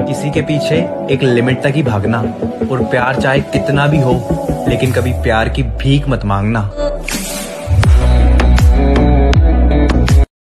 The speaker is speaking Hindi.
किसी के पीछे एक लिमिट तक ही भागना और प्यार चाहे कितना भी हो, लेकिन कभी प्यार की भीख मत मांगना।